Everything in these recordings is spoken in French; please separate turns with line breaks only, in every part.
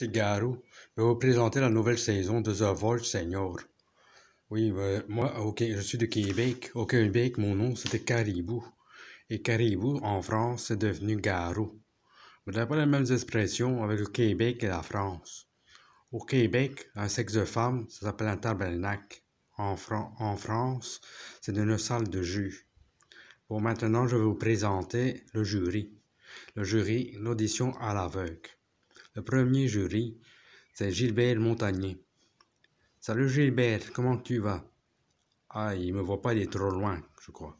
Je vais vous présenter la nouvelle saison de The Voice Senior. Oui, euh, moi, je suis de Québec. Au Québec, mon nom, c'était Caribou. Et Caribou, en France, c'est devenu Garou. Vous n'avez pas les mêmes expressions avec le Québec et la France. Au Québec, un sexe de femme, ça s'appelle un tabernacle. En, en France, c'est une salle de jus. Bon, maintenant, je vais vous présenter le jury. Le jury, l'audition à l'aveugle. Le premier jury, c'est Gilbert Montagnier. Salut Gilbert, comment tu vas? Ah, il me voit pas, il est trop loin, je crois.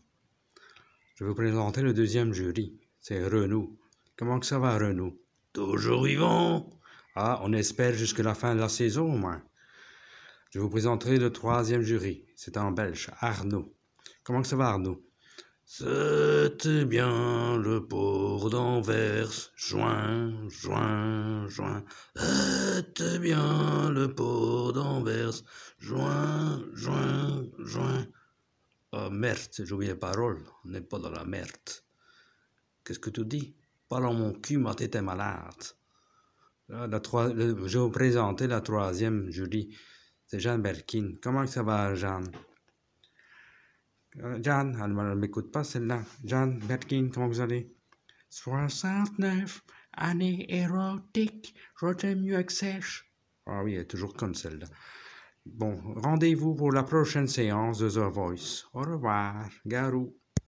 Je vais vous présenter le deuxième jury. C'est Renaud. Comment que ça va, Renaud?
Toujours vivant.
Ah, on espère jusqu'à la fin de la saison, au moins. Je vous présenterai le troisième jury. C'est en belge, Arnaud. Comment que ça va, Arnaud?
C'était bien le port d'Anvers, juin, juin, juin. C'était bien le port d'Anvers, juin, juin, juin.
Ah, merde, j'ai oublié les paroles, on n'est pas dans la merde. Qu'est-ce que tu dis? Pas dans mon cul, ma tête est malade. La, je vais vous présenter la troisième jury. C'est Jeanne Berkin. Comment ça va, Jeanne? Jeanne, elle ne m'écoute pas celle-là. Jeanne Berkin, comment vous allez?
69, année érotique, je t'aime mieux que sèche.
Ah oui, elle est toujours comme celle-là. Bon, rendez-vous pour la prochaine séance de The Voice. Au revoir, Garou.